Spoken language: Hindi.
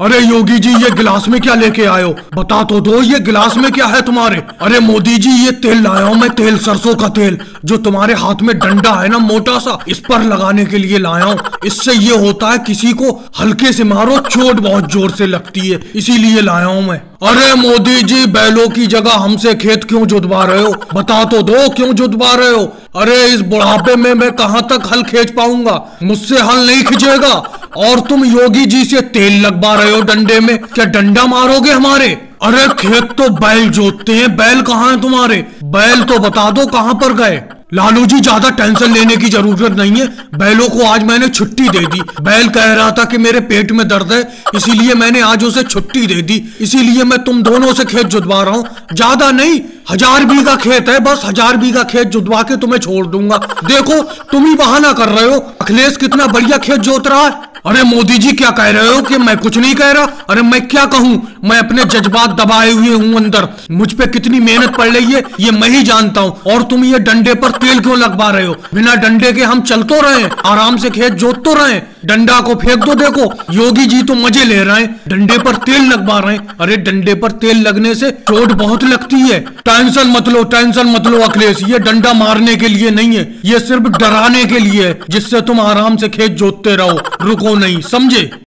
अरे योगी जी, ये गिलास में क्या लेके हो बता तो दो, ये गिलास में क्या है तुम्हारे? अरे मोदी जी, ये तेल लाया हूँ मैं, तेल, सरसों का तेल, जो तुम्हारे हाथ में डंडा है ना मोटा सा, इस पर लगाने के लिए लाया हूँ। इससे ये होता है किसी को हल्के से मारो, चोट बहुत ज़ोर से लगती है, इसीलिए लाया हूँ मैं। अरे मोदी जी, बैलों की जगह हमसे खेत क्यों जुदवा रहे हो? बता तो दो, क्यों जुदवा रहे हो? अरे इस बुढ़ापे में मैं कहाँ तक हल खींच पाऊँगा? मुझसे हल नहीं खिंचेगा। और तुम योगी जी से तेल लगवा रहे हो डंडे में? क्या डंडा मारोगे हमारे? अरे खेत तो बैल जोतते हैं। बैल कहाँ है तुम्हारे? बैल तो बता दो कहाँ पर गए? लालू जी, ज़्यादा टेंशन लेने की ज़रूरत नहीं है। बैलों को आज मैंने छुट्टी दे दी। बैल कह रहा था कि मेरे पेट में दर्द है, इसीलिए मैंने आज उसे छुट्टी दे दी। इसीलिए मैं तुम दोनों से खेत जुतवा रहा हूँ। ज़्यादा नहीं, हज़ार बीघा खेत है बस। हज़ार बीघा खेत जुतवा के तुम्हें छोड़ दूँगा। देखो, तुम ही बहाना कर रहे हो। अखिलेश कितना बढ़िया खेत जोत रहा है। अरे मोदी जी, क्या कह रहे हो कि मैं कुछ नहीं कह रहा? अरे मैं क्या कहूँ? मैं अपने जज्बात दबाए हुए हूँ अंदर। मुझ पे कितनी मेहनत पड़ रही है, ये मैं ही जानता हूँ। और तुम ये डंडे पर तेल क्यों लगवा रहे हो? बिना डंडे के हम चल तो रहे आराम से खेत जोत तो रहे डंडा को फेंक दो, देखो। योगी जी तो मज़े ले रहे हैं। डंडे पर तेल लगवा रहे हैं। अरे, डंडे पर तेल लगने से चोट बहुत लगती है। टेंशन मत लो, टेंशन मत लो, अखिलेश। ये डंडा मारने के लिए नहीं है। ये सिर्फ़ डराने के लिए है, जिससे तुम आराम से खेत जोतते रहो। रुको नहीं, समझे?